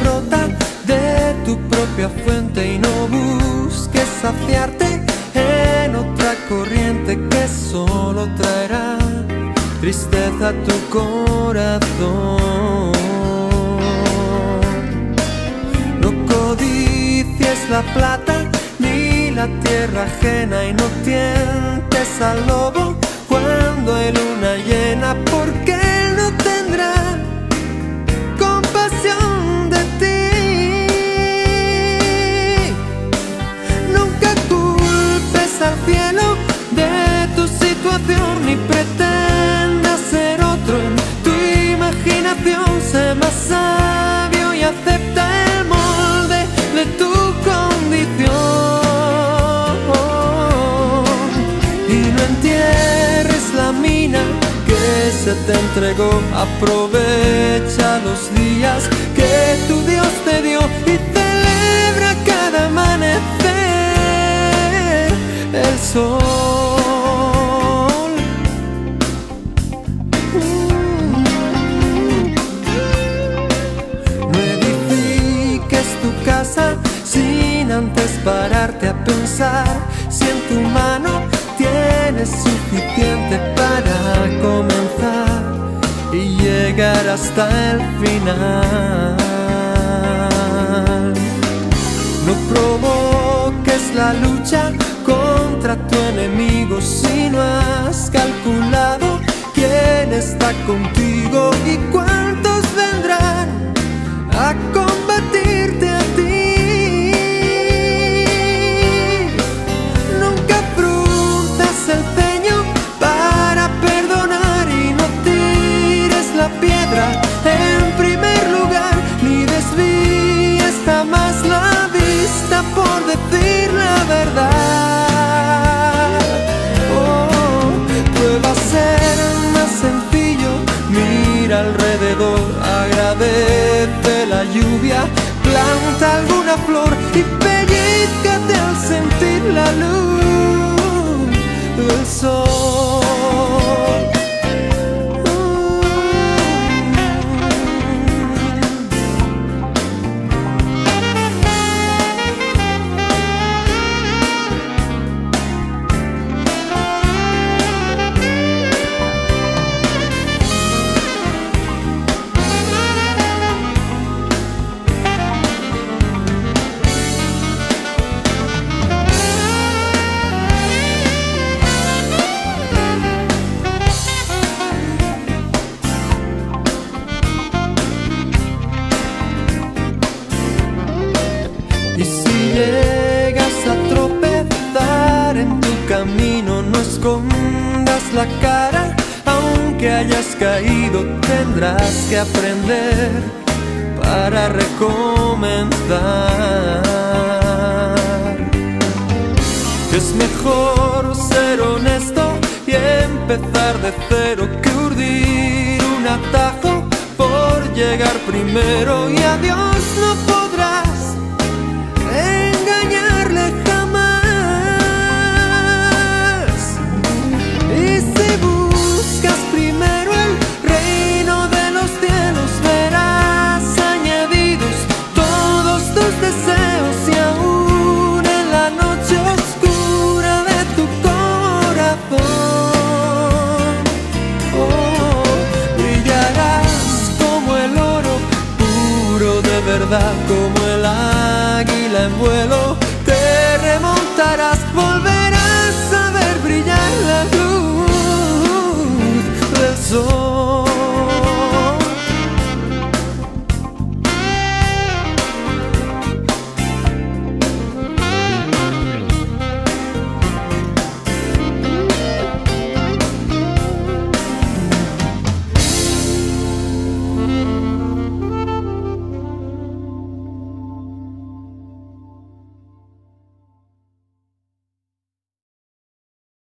brota de tu propia fuente y no busques saciarte en otra corriente que solo traerá tristeza a tu corazón. No codicies la plata ni la tierra ajena y no tientes al lobo cuando hay luna llena porque Sé más sabio y acepta el molde de tu condición. Y no entierres la mina que se te entregó. Aprovecha los días que tu Dios te dio y celebra cada amanecer el sol. A pensar si en tu mano tienes suficiente para comenzar y llegar hasta el final. No provoques la lucha contra tu enemigo si no has calculado quién está contigo agradece la lluvia, planta alguna flor y pellizcate al sentir la luz del sol. Hayas caído, tendrás que aprender para recomenzar. Es mejor ser honesto y empezar de cero que urdir un atajo por llegar primero y a Dios no podrás de verdad, como el águila en vuelo. Te remontarás, volverás.